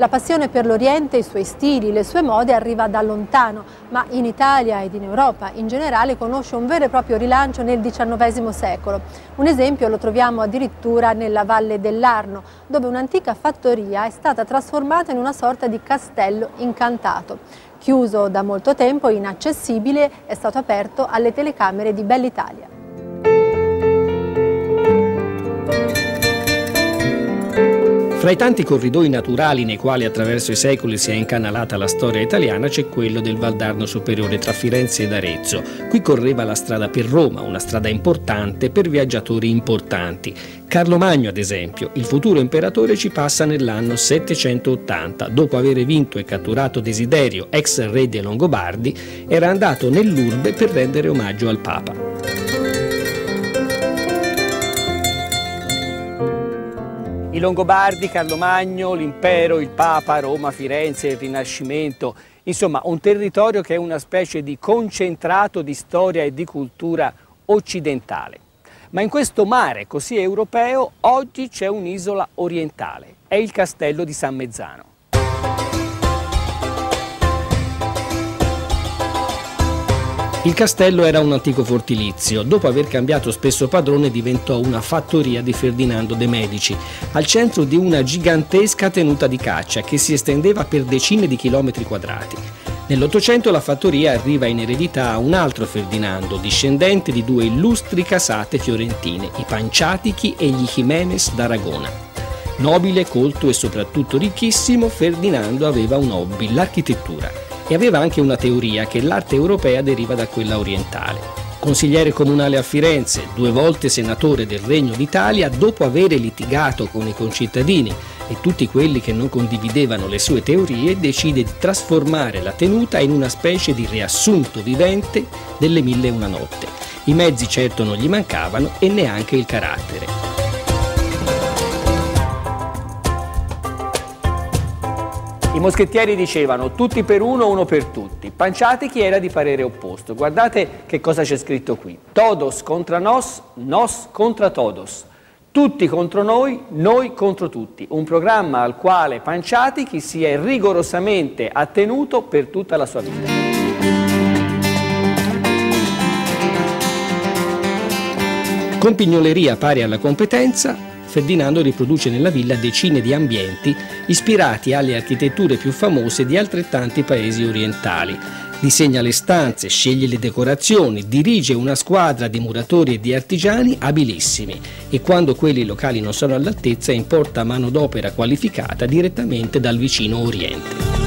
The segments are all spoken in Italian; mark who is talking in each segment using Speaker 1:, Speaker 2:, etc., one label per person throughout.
Speaker 1: La passione per l'Oriente, i suoi stili, le sue mode arriva da lontano, ma in Italia ed in Europa in generale conosce un vero e proprio rilancio nel XIX secolo. Un esempio lo troviamo addirittura nella Valle dell'Arno, dove un'antica fattoria è stata trasformata in una sorta di castello incantato. Chiuso da molto tempo, inaccessibile, è stato aperto alle telecamere di Bell'Italia.
Speaker 2: Fra i tanti corridoi naturali nei quali attraverso i secoli si è incanalata la storia italiana c'è quello del Valdarno Superiore tra Firenze ed Arezzo. Qui correva la strada per Roma, una strada importante per viaggiatori importanti. Carlo Magno, ad esempio, il futuro imperatore ci passa nell'anno 780. Dopo aver vinto e catturato Desiderio, ex re dei Longobardi, era andato nell'urbe per rendere omaggio al Papa. I Longobardi, Carlo Magno, l'impero, il Papa, Roma, Firenze, il Rinascimento, insomma un territorio che è una specie di concentrato di storia e di cultura occidentale. Ma in questo mare così europeo oggi c'è un'isola orientale, è il castello di San Mezzano. Il castello era un antico fortilizio, dopo aver cambiato spesso padrone diventò una fattoria di Ferdinando de' Medici, al centro di una gigantesca tenuta di caccia che si estendeva per decine di chilometri quadrati. Nell'Ottocento la fattoria arriva in eredità a un altro Ferdinando, discendente di due illustri casate fiorentine, i Panciatichi e gli Jimenez d'Aragona. Nobile, colto e soprattutto ricchissimo, Ferdinando aveva un hobby, l'architettura e aveva anche una teoria che l'arte europea deriva da quella orientale. Consigliere comunale a Firenze, due volte senatore del Regno d'Italia, dopo aver litigato con i concittadini e tutti quelli che non condividevano le sue teorie, decide di trasformare la tenuta in una specie di riassunto vivente delle mille e una notte. I mezzi certo non gli mancavano e neanche il carattere. I moschettieri dicevano tutti per uno, uno per tutti. Panciatichi era di parere opposto. Guardate che cosa c'è scritto qui. Todos contra nos, nos contra todos. Tutti contro noi, noi contro tutti. Un programma al quale Panciatichi si è rigorosamente attenuto per tutta la sua vita. Con pignoleria pari alla competenza, Ferdinando riproduce nella villa decine di ambienti ispirati alle architetture più famose di altrettanti paesi orientali. Disegna le stanze, sceglie le decorazioni, dirige una squadra di muratori e di artigiani abilissimi e quando quelli locali non sono all'altezza importa manodopera qualificata direttamente dal vicino Oriente.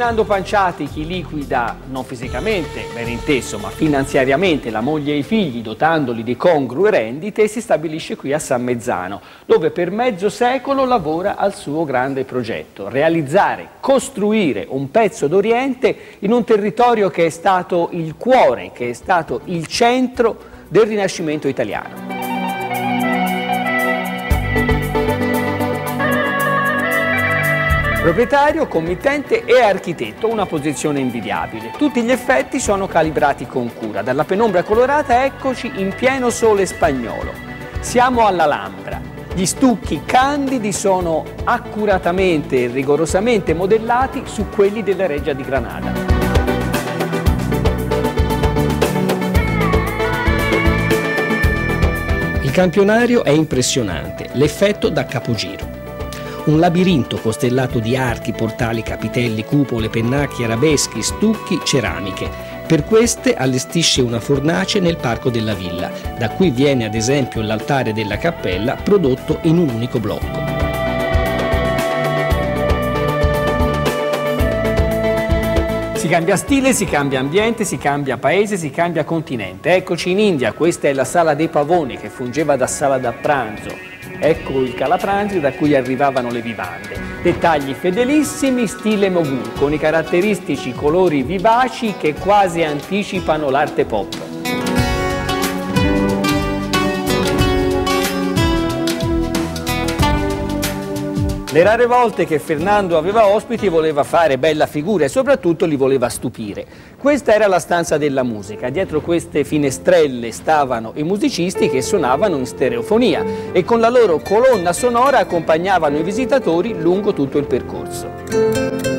Speaker 2: Ferdinando Panciati, chi liquida non fisicamente, ben inteso, ma finanziariamente la moglie e i figli, dotandoli di congrue rendite, si stabilisce qui a San Mezzano, dove per mezzo secolo lavora al suo grande progetto, realizzare, costruire un pezzo d'Oriente in un territorio che è stato il cuore, che è stato il centro del Rinascimento italiano. Proprietario, committente e architetto, una posizione invidiabile. Tutti gli effetti sono calibrati con cura. Dalla penombra colorata eccoci in pieno sole spagnolo. Siamo all'Alhambra. Gli stucchi candidi sono accuratamente e rigorosamente modellati su quelli della Reggia di Granada. Il campionario è impressionante, l'effetto da capogiro un labirinto costellato di archi, portali, capitelli, cupole, pennacchi, arabeschi, stucchi, ceramiche. Per queste allestisce una fornace nel parco della villa, da cui viene ad esempio l'altare della cappella prodotto in un unico blocco. Si cambia stile, si cambia ambiente, si cambia paese, si cambia continente. Eccoci in India, questa è la sala dei pavoni che fungeva da sala da pranzo Ecco il calapranzi da cui arrivavano le vivande. Dettagli fedelissimi, stile Mogu, con i caratteristici colori vivaci che quasi anticipano l'arte pop. Le rare volte che Fernando aveva ospiti voleva fare bella figura e soprattutto li voleva stupire. Questa era la stanza della musica. Dietro queste finestrelle stavano i musicisti che suonavano in stereofonia e con la loro colonna sonora accompagnavano i visitatori lungo tutto il percorso.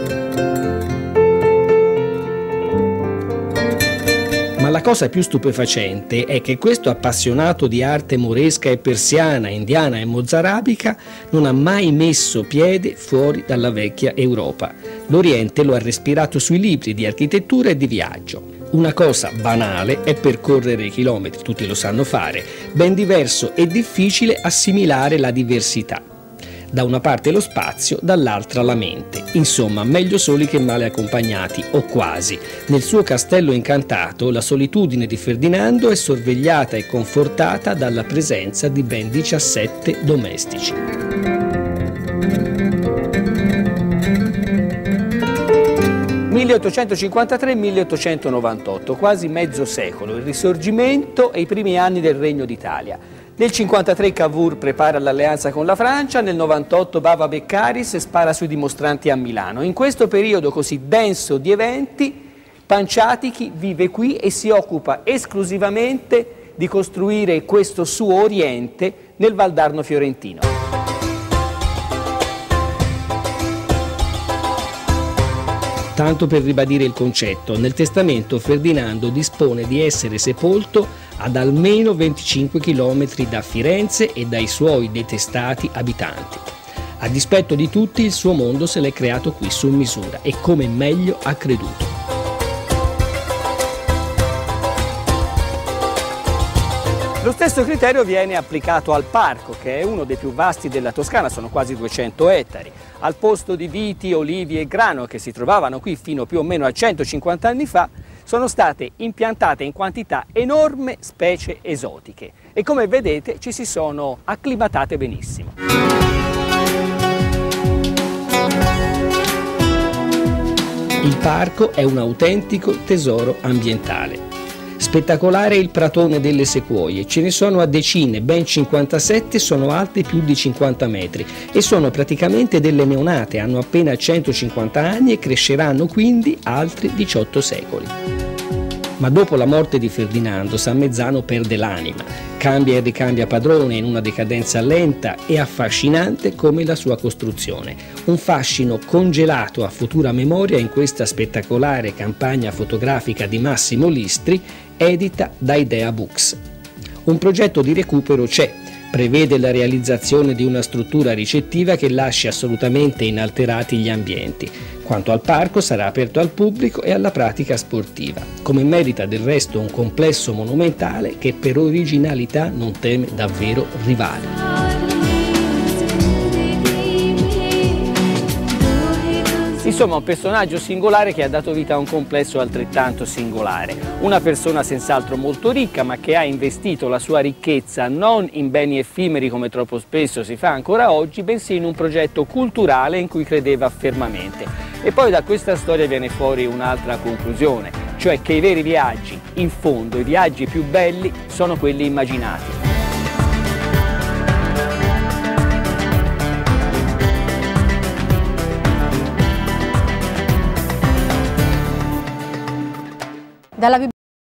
Speaker 2: La cosa più stupefacente è che questo appassionato di arte moresca e persiana, indiana e mozarabica non ha mai messo piede fuori dalla vecchia Europa. L'Oriente lo ha respirato sui libri di architettura e di viaggio. Una cosa banale è percorrere i chilometri, tutti lo sanno fare, ben diverso e difficile assimilare la diversità da una parte lo spazio, dall'altra la mente. Insomma, meglio soli che male accompagnati, o quasi. Nel suo castello incantato, la solitudine di Ferdinando è sorvegliata e confortata dalla presenza di ben 17 domestici. «1853-1898, quasi mezzo secolo, il risorgimento e i primi anni del Regno d'Italia». Nel 1953 Cavour prepara l'alleanza con la Francia, nel 1998 Bava Beccaris spara sui dimostranti a Milano. In questo periodo così denso di eventi, Panciatichi vive qui e si occupa esclusivamente di costruire questo suo Oriente nel Valdarno fiorentino. Tanto per ribadire il concetto, nel testamento Ferdinando dispone di essere sepolto ad almeno 25 km da Firenze e dai suoi detestati abitanti. A dispetto di tutti, il suo mondo se l'è creato qui su misura e come meglio ha creduto. Lo stesso criterio viene applicato al parco, che è uno dei più vasti della Toscana, sono quasi 200 ettari. Al posto di viti, olivi e grano che si trovavano qui fino più o meno a 150 anni fa, sono state impiantate in quantità enorme specie esotiche e come vedete ci si sono acclimatate benissimo. Il parco è un autentico tesoro ambientale. Spettacolare il pratone delle sequoie, ce ne sono a decine, ben 57 sono alte più di 50 metri e sono praticamente delle neonate, hanno appena 150 anni e cresceranno quindi altri 18 secoli. Ma dopo la morte di Ferdinando, San Mezzano perde l'anima, cambia e ricambia padrone in una decadenza lenta e affascinante come la sua costruzione. Un fascino congelato a futura memoria in questa spettacolare campagna fotografica di Massimo Listri, edita da Idea Books. Un progetto di recupero c'è, prevede la realizzazione di una struttura ricettiva che lasci assolutamente inalterati gli ambienti. Quanto al parco sarà aperto al pubblico e alla pratica sportiva, come merita del resto un complesso monumentale che per originalità non teme davvero rivali. Insomma, un personaggio singolare che ha dato vita a un complesso altrettanto singolare. Una persona senz'altro molto ricca, ma che ha investito la sua ricchezza non in beni effimeri come troppo spesso si fa ancora oggi, bensì in un progetto culturale in cui credeva fermamente. E poi da questa storia viene fuori un'altra conclusione, cioè che i veri viaggi, in fondo i viaggi più belli, sono quelli immaginati.
Speaker 1: Dalla